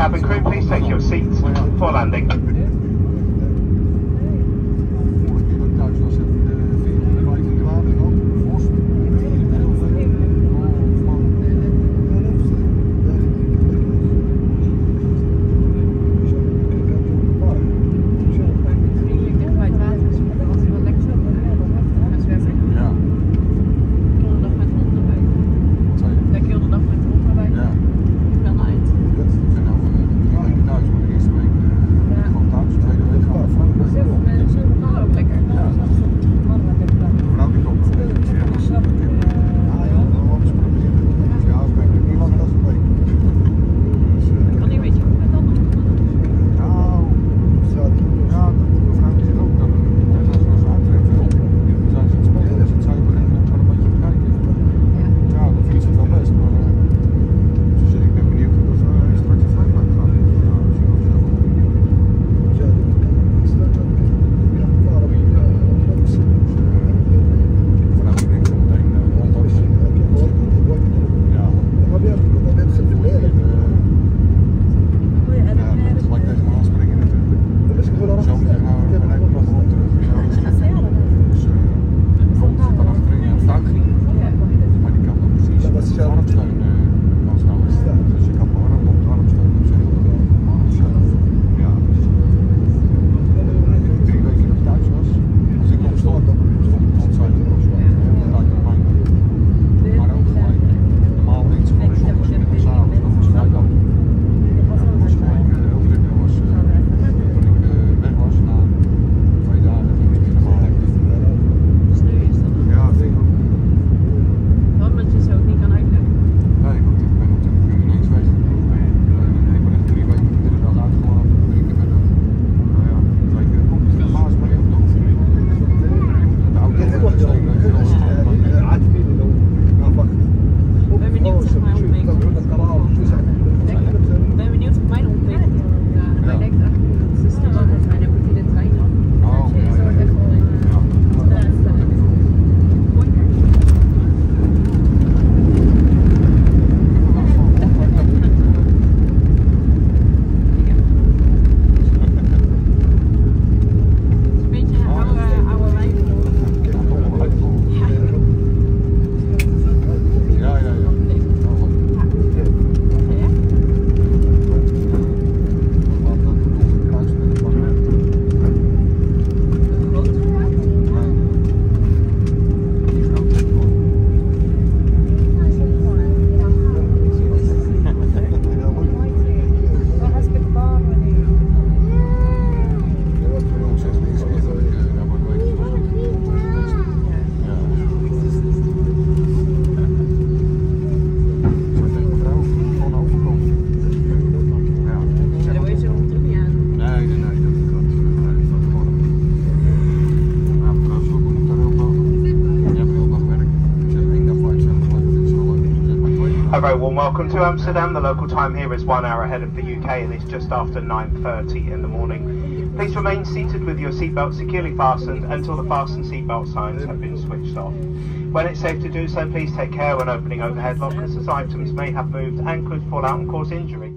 cabin crew, please take your seats for landing. A very warm welcome to Amsterdam. The local time here is one hour ahead of the UK and it's just after 9.30 in the morning. Please remain seated with your seatbelt securely fastened until the fasten seatbelt signs have been switched off. When it's safe to do so, please take care when opening overhead lockers as items may have moved and could fall out and cause injury.